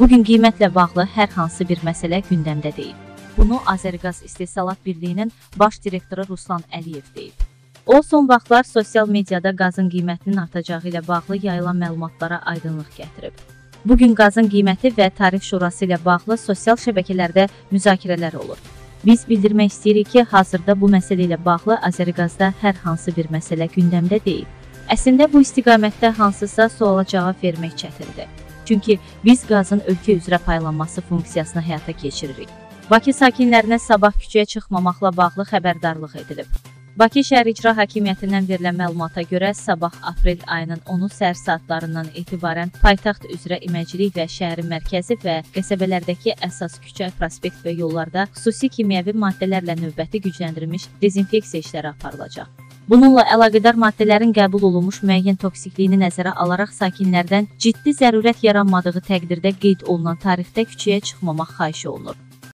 Bu gün qiymətlə bağlı hər hansı bir məsələ gündəmdə deyil. Bunu Azərqaz İstehsalat Birliyinin baş direktoru Ruslan Əliyev deyib. O son vaxtlar sosial mediada qazın qiymətinin artacağı ilə bağlı yayılan məlumatlara aydınlıq gətirib. Bu gün qazın qiyməti və tarif şurası ilə bağlı sosial şəbəkələrdə müzakirələr olur. Biz bildirmək istəyirik ki, hazırda bu məsələ ilə bağlı Azərqazda hər hansı bir məsələ gündəmdə deyil. Əslində bu istiqamətdə hansısa suala cavab vermək çətindir. Çünki biz qazın ölkə üzrə paylanması funksiyasını həyata keçiririk. Bakı sakinlərinə sabah küçəyə çıxmamaqla bağlı xəbərdarlıq edilib. Bakı şəhər icra hakimiyyətindən verilən məlumata görə sabah aprel ayının 10-u səhər saatlarından etibarən paytaxt üzrə iməclik və şəhərin mərkəzi və qəsəbələrdəki əsas küçə, prospekt və yollarda xüsusi kimyəvi maddələrlə növbəti gücləndirilmiş dezinfeksiya işləri aparılacaq. Bununla əlaqədar maddələrin qəbul olunmuş müəyyən toksikliyini nəzərə alaraq sakinlərdən ciddi zərurət yaranmadığı təqdirdə qeyd olunan tarixdə küçəyə çıxmamaq xahiş olunur.